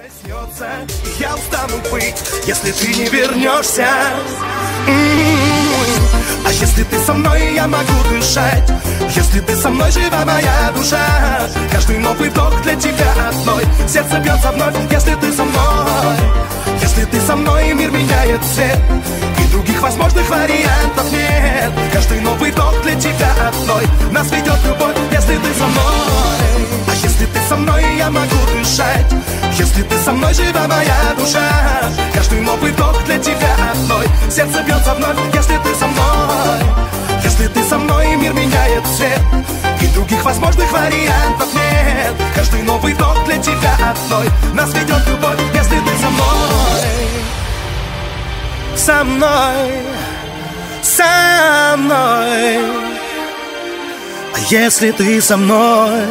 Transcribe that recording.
Проснется, я устану быть, если ты не вернешься. М-м-м. А если ты со мной, я могу дышать. Если ты со мной, жива моя душа. Каждый новый вдох для тебя одной. Сердце бьется вновь, если ты со мной. Если ты со мной, мир меняет цвет. И других возможных вариантов нет. Каждый новый вдох со мной, жива моя душа. Каждый новый вдох для тебя одной. Сердце бьется вновь, если ты со мной. Если ты со мной, мир меняет цвет. И других возможных вариантов нет. Каждый новый вдох для тебя одной. Нас ведет любовь, если ты со мной. Со мной. Со мной. А если ты со мной?